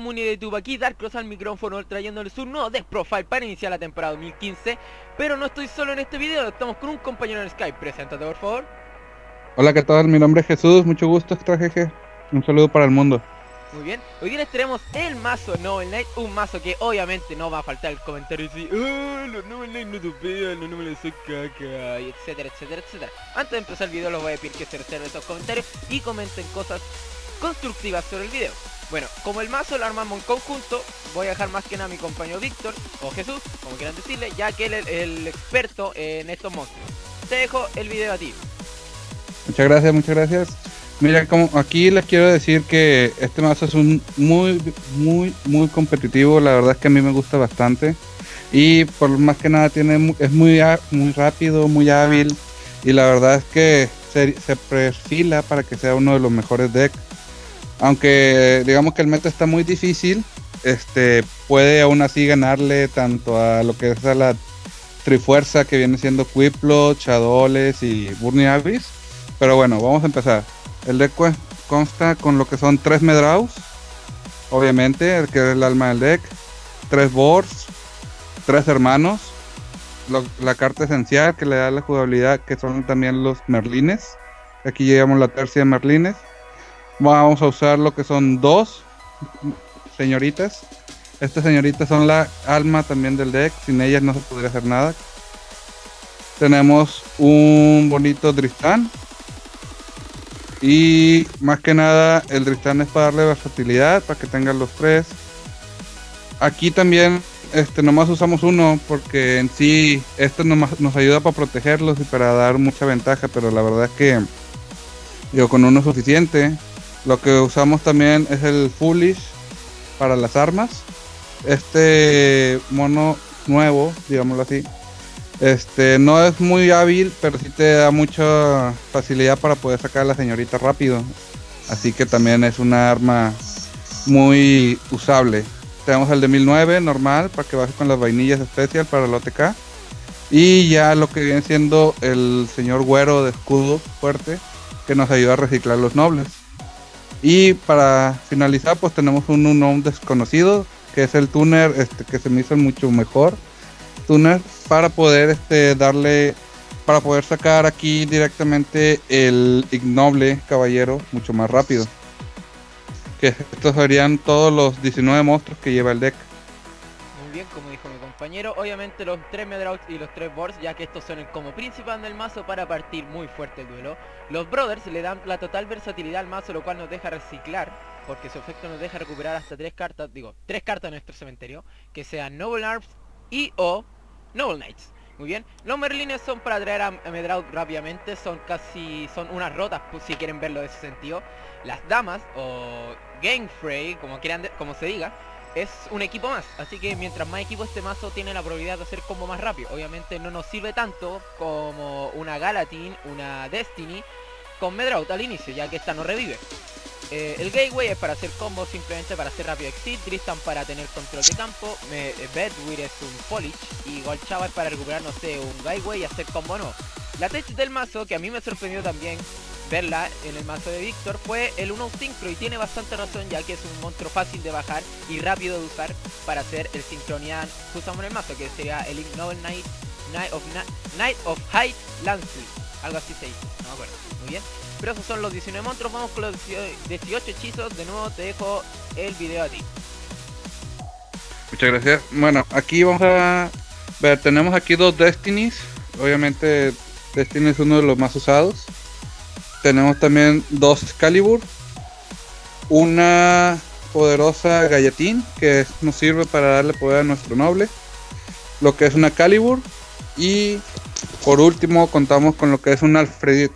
Muni de YouTube aquí, Darkross al micrófono trayéndoles un nuevo Death Profile para iniciar la temporada 2015 Pero no estoy solo en este video, estamos con un compañero en Skype, preséntate por favor. Hola, ¿qué tal? Mi nombre es Jesús, mucho gusto, Extra Un saludo para el mundo. Muy bien, hoy día les tenemos el mazo Novel Knight, un mazo que obviamente no va a faltar el comentario y decir oh, los Novel Knight no tupean, los Novel son caca, y etcétera, etcétera, etcétera. Antes de empezar el video los voy a pedir que se reserven esos comentarios y comenten cosas constructivas sobre el video bueno, como el mazo lo armamos en conjunto, voy a dejar más que nada a mi compañero Víctor, o Jesús, como quieran decirle, ya que él es el, experto en estos monstruos. Te dejo el video a ti. Muchas gracias, muchas gracias. Mira, como aquí les quiero decir que este mazo es un muy, muy, muy competitivo. La verdad es que a mí me gusta bastante. Y por más que nada tiene es muy, muy rápido, muy hábil. Y la verdad es que se, se perfila para que sea uno de los mejores decks aunque digamos que el meta está muy difícil, este puede aún así ganarle tanto a lo que es a la Trifuerza que viene siendo Quiplot, Chadoles y Burning Abyss. Pero bueno, vamos a empezar. El deck consta con lo que son tres Medraus, obviamente, el que es el alma del deck, tres Boars, tres hermanos, la carta esencial que le da la jugabilidad, que son también los Merlines. Aquí llegamos la tercia de Merlines Vamos a usar lo que son dos señoritas. Estas señoritas son la alma también del deck. Sin ellas no se podría hacer nada. Tenemos un bonito Dristan. Y más que nada, el Dristan es para darle versatilidad, para que tengan los tres. Aquí también, este, nomás usamos uno, porque en sí, esto nos ayuda para protegerlos y para dar mucha ventaja, pero la verdad es que, digo, con uno es suficiente. Lo que usamos también es el Foolish para las armas. Este mono nuevo, digámoslo así. Este no es muy hábil, pero sí te da mucha facilidad para poder sacar a la señorita rápido. Así que también es una arma muy usable. Tenemos el de 1009 normal para que baje con las vainillas especial para el OTK. Y ya lo que viene siendo el señor güero de escudo fuerte que nos ayuda a reciclar los nobles. Y para finalizar, pues tenemos un desconocido, que es el tuner, este, que se me hizo mucho mejor tuner para poder este darle para poder sacar aquí directamente el ignoble caballero mucho más rápido. Que estos serían todos los 19 monstruos que lleva el deck. Bien, como dijo mi compañero, obviamente los 3 Medrouts y los 3 Boards, ya que estos son el como principal del mazo para partir muy fuerte el duelo. Los Brothers le dan la total versatilidad al mazo, lo cual nos deja reciclar, porque su efecto nos deja recuperar hasta 3 cartas, digo, 3 cartas en nuestro cementerio, que sean Noble Arms y o Noble Knights. Muy bien, los Merlines son para traer a Medraut rápidamente, son casi, son unas rotas pues, si quieren verlo de ese sentido. Las damas o Game Frey, como quieran, como se diga, es un equipo más. Así que mientras más equipo este mazo tiene la probabilidad de hacer combo más rápido. Obviamente no nos sirve tanto como una Galatin, una Destiny con Medraut al inicio, ya que esta no revive. Eh, el Gateway es para hacer combo, simplemente para hacer rápido exit, Tristan para tener control de campo, eh, Bedwir es un Polish y Golchava es para recuperar, no sé, un Gateway y hacer combo no. La tech del mazo, que a mí me sorprendió también, verla en el mazo de Víctor fue el 1 Synchro y tiene bastante razón ya que es un monstruo fácil de bajar y rápido de usar para hacer el Synchronian que usamos en el mazo que sería el Novel Knight, Knight of, Knight of High Lansley algo así se dice, no me acuerdo, muy bien. Pero esos son los 19 monstruos, vamos con los 18 hechizos, de nuevo te dejo el video a ti. Muchas gracias, bueno aquí vamos a ver, tenemos aquí dos Destinies, obviamente Destiny es uno de los más usados tenemos también dos Excalibur, una poderosa Galletín que nos sirve para darle poder a nuestro noble, lo que es una Calibur y por último contamos con lo que es un Alfredit.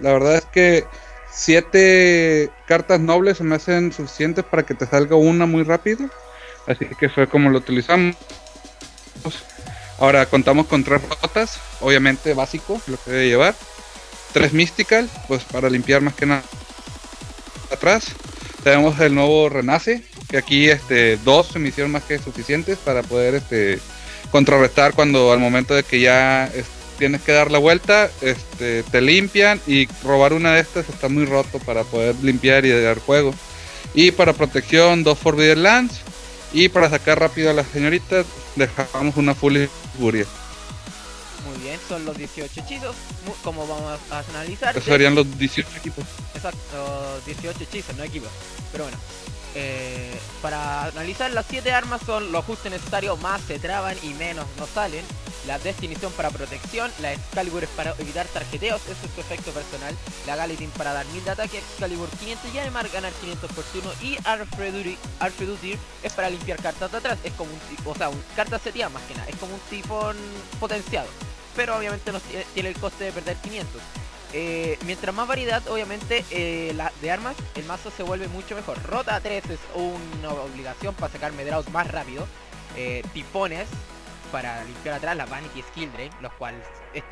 La verdad es que siete cartas nobles se me hacen suficientes para que te salga una muy rápido, así que fue como lo utilizamos. Ahora contamos con tres rotas, obviamente básico, lo que debe llevar 3 Mystical, pues para limpiar más que nada atrás. Tenemos el nuevo Renace, que aquí este dos se me hicieron más que suficientes para poder este contrarrestar cuando al momento de que ya tienes que dar la vuelta, este, te limpian y robar una de estas está muy roto para poder limpiar y dar juego. Y para protección, dos Forbidden Lance. Y para sacar rápido a las señoritas, dejamos una Full Furia. Son los 18 hechizos. Como vamos a analizar. Esos serían los 18 equipos. Exacto, 18 hechizos, no equipos. Pero bueno, eh, para analizar las 7 armas son los ajustes necesarios, más se traban y menos no salen. La Destinición para protección, la Excalibur es para evitar tarjeteos, ese es su efecto personal. La Galatin para dar 1000 de ataque, Excalibur 500 y además ganar 500 por turno. Y Arfreduty es para limpiar cartas de atrás, es como un tipo, o sea, un, cartas seteadas más que nada, es como un tifón potenciado. Pero obviamente no tiene, el coste de perder 500. Eh, mientras más variedad, obviamente, eh, la, de armas, el mazo se vuelve mucho mejor. Rota 3 es una obligación para sacar Medraus más rápido. Eh, tifones para limpiar atrás, la Vanity Skill Drain, los cuales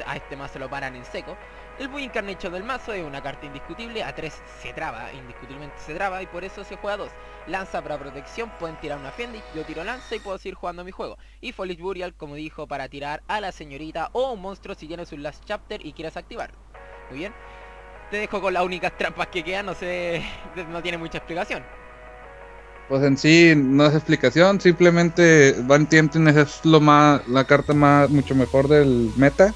a este mazo lo paran en seco. El Bull Incarnation del mazo es una carta indiscutible, a 3 se traba, indiscutiblemente se traba y por eso se juega a 2. Lanza para protección, pueden tirar una Fendi, yo tiro lanza y puedo seguir jugando mi juego. Y Foliage Burial, como dijo, para tirar a la señorita o un monstruo si tienes un Last Chapter y quieres activarlo. Muy bien. Te dejo con las únicas trampas que quedan, no sé, no tiene mucha explicación. Pues en sí no es explicación, simplemente Van Tempting es lo más, la carta más, mucho mejor del meta.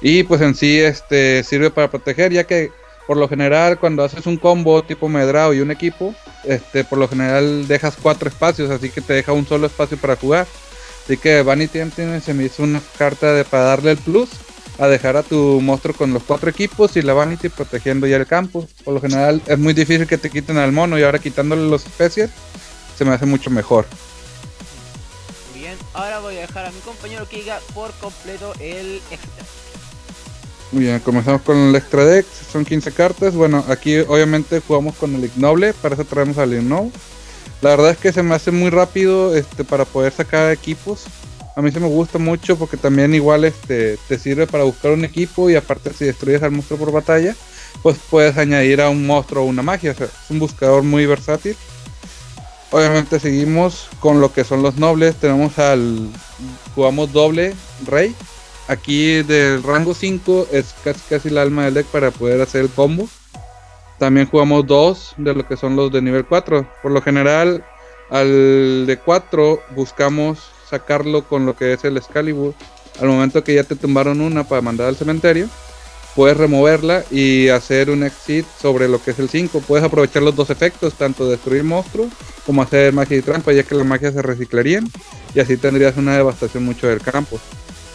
Y pues en sí este sirve para proteger, ya que por lo general cuando haces un combo tipo Medrao y un equipo, este por lo general dejas cuatro espacios, así que te deja un solo espacio para jugar. Así que Vanity Emptiness se me hizo una carta de, para darle el plus a dejar a tu monstruo con los cuatro equipos y la Vanity protegiendo ya el campo. Por lo general es muy difícil que te quiten al mono y ahora quitándole los especies se me hace mucho mejor. Bien, ahora voy a dejar a mi compañero que diga por completo el extra. Muy bien, comenzamos con el extra deck, son 15 cartas. Bueno, aquí obviamente jugamos con el Ignoble, para eso traemos al Ignoble. La verdad es que se me hace muy rápido este, para poder sacar equipos. A mí se me gusta mucho porque también igual este, te sirve para buscar un equipo y aparte si destruyes al monstruo por batalla, pues puedes añadir a un monstruo o una magia. O sea, es un buscador muy versátil. Obviamente seguimos con lo que son los nobles. Tenemos al... Jugamos doble rey. Aquí del rango 5 es casi, casi el alma del deck para poder hacer el combo. También jugamos dos de lo que son los de nivel 4. Por lo general, al de 4 buscamos sacarlo con lo que es el Excalibur. Al momento que ya te tumbaron una para mandar al cementerio, puedes removerla y hacer un exit sobre lo que es el 5. Puedes aprovechar los dos efectos, tanto destruir monstruos como hacer magia y trampa, ya que las magias se reciclarían y así tendrías una devastación mucho del campo.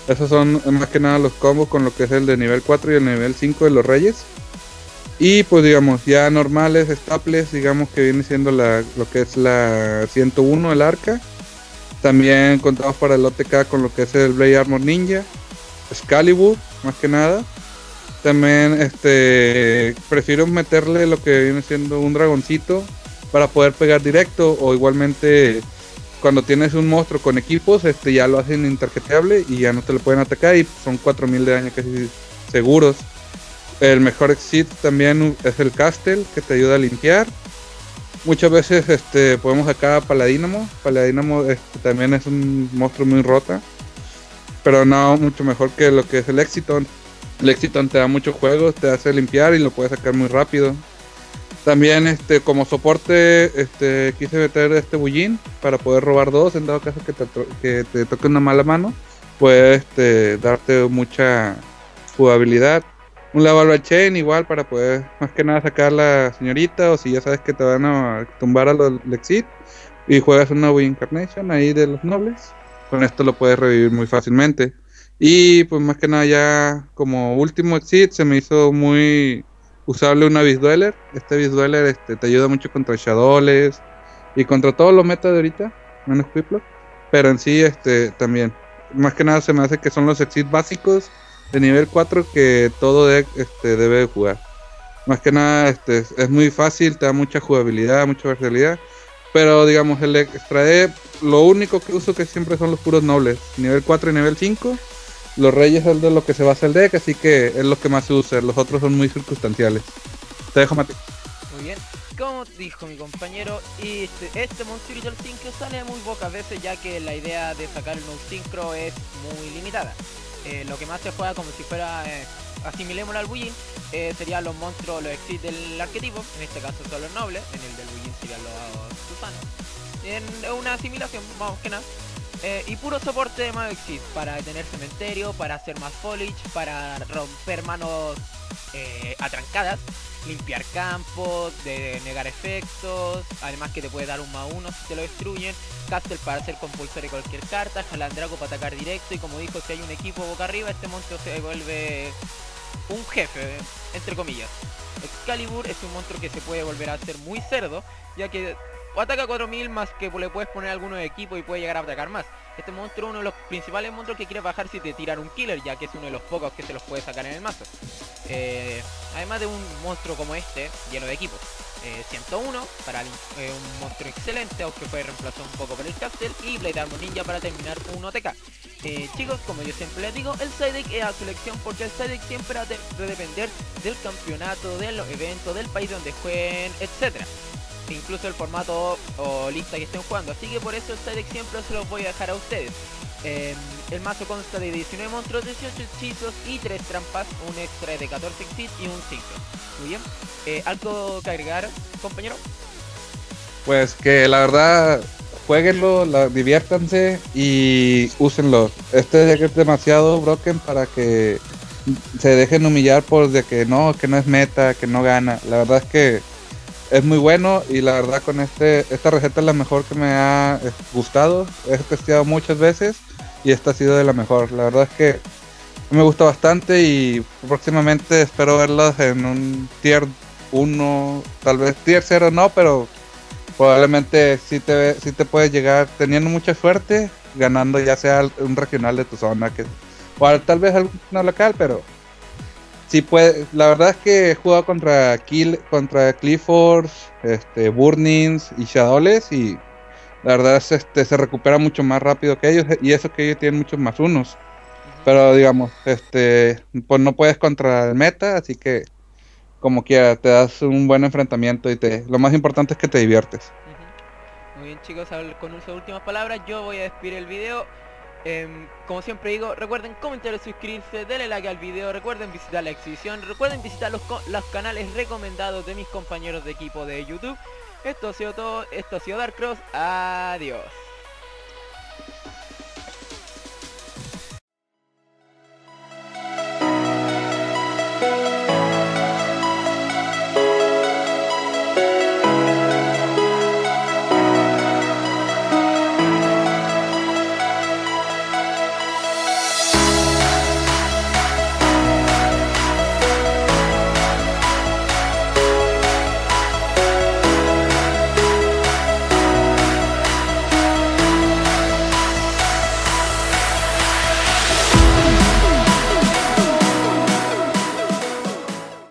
Esos son más que nada los combos con lo que es el de nivel 4 y el nivel 5 de los reyes. Y pues digamos, ya normales, staples, digamos que viene siendo la, lo que es la 101, el arca. También contamos para el OTK con lo que es el Blade Armor Ninja, Excalibur, más que nada. También este prefiero meterle lo que viene siendo un dragoncito para poder pegar directo o igualmente cuando tienes un monstruo con equipos, este ya lo hacen interjeteable y ya no te lo pueden atacar y son 4000 de daño casi seguros. El mejor exit también es el Castle que te ayuda a limpiar. Muchas veces este podemos sacar a Paladínamo. Paladínamo este, también es un monstruo muy rota. Pero no mucho mejor que lo que es el Exiton. El Exiton te da muchos juegos, te hace limpiar y lo puedes sacar muy rápido. También este como soporte este quise meter este bullín para poder robar dos en dado caso que te, que te toque una mala mano. Puede este, darte mucha jugabilidad. Un Laval Chain igual para poder más que nada sacar la señorita o si ya sabes que te van a tumbar a los Lexit y juegas una Wii Incarnation ahí de los nobles. Con esto lo puedes revivir muy fácilmente. Y pues más que nada ya como último exit se me hizo muy usable una Beast Dweller. Este Beast Dweller este, te ayuda mucho contra Shadowless y contra todos los metas de ahorita, menos Quiplock. Pero en sí este también. Más que nada se me hace que son los exits básicos de nivel 4 que todo deck este, debe de jugar. Más que nada este, es- muy fácil, te da mucha jugabilidad, mucha versatilidad. Pero digamos, el extra D, lo único que uso que siempre son los puros nobles. Nivel 4 y nivel 5. Los reyes es de lo que se basa el deck, así que es lo que más se usa. Los otros son muy circunstanciales. Te dejo, Mati. Muy bien. Como dijo mi compañero, este, este Monstruito del Synchro sale muy pocas veces ya que la idea de sacar el no synchro es muy limitada. Eh, lo que más se juega como si fuera eh, asimilémoslo al Bullin, eh, serían los monstruos, los exits del arquetipo, en este caso son los nobles, en el del Bullin serían los Susanos. En una asimilación, vamos que nada. Eh, y puro soporte de Mago Exit para detener cementerio, para hacer más foliage, para romper manos eh, atrancadas, limpiar campos, de negar efectos, además que te puede dar un más uno si te lo destruyen, Castle para hacer compulsorio cualquier carta, Jalandraco para atacar directo y como dijo si hay un equipo boca arriba este monstruo se vuelve un jefe, entre comillas. Excalibur es un monstruo que se puede volver a hacer muy cerdo, ya que o ataca 4000 más que le puedes poner algunos equipos y puede llegar a atacar más. Este monstruo es uno de los principales monstruos que quieres bajar si te tiran un killer, ya que es uno de los pocos que se los puede sacar en el mazo. Eh, además de un monstruo como este, lleno de equipos. 101 eh, para eh, un monstruo excelente, aunque fue reemplazado un poco por el Castle. Y Blade Armor Ninja para terminar un OTK. chicos, como yo siempre les digo, el side es a selección porque el side siempre va a depender del campeonato, de los eventos, del país donde jueguen, etcétera incluso el formato o lista que estén jugando. Así que por eso el deck siempre se los voy a dejar a ustedes. Em, el mazo consta de 19 monstruos, 18 hechizos y 3 trampas, un extra de 14 exit y un 5. Muy bien. Eh, ¿Algo que agregar, compañero? Pues que la verdad, jueguenlo, diviértanse y úsenlo. Este deck es demasiado broken para que se dejen humillar por de que no, que no es meta, que no gana. La verdad es que es muy bueno y la verdad con este esta receta es la mejor que me ha eh, gustado. He testeado muchas veces y esta ha sido de la mejor. La verdad es que me gusta bastante y próximamente espero verlas en un tier 1, tal vez tier 0 no, pero probablemente sí te, sí te puedes llegar teniendo mucha suerte ganando ya sea un regional de tu zona que o tal vez alguna local, pero sí puede, la verdad es que he jugado contra Kill, contra Clifford, este, Burnings y Shadowless y la verdad es este se recupera mucho más rápido que ellos y eso que ellos tienen muchos más unos. Pero digamos, este, pues no puedes contra el meta, así que como quiera, te das un buen enfrentamiento y te lo más importante es que te diviertes. Muy bien chicos, con sus últimas palabras yo voy a despedir el video. Em, como siempre digo, recuerden comentar y suscribirse, denle like al video, recuerden visitar la exhibición, recuerden visitar los, los canales recomendados de mis compañeros de equipo de YouTube. Esto ha sido todo, esto ha sido Dark Cross, adiós.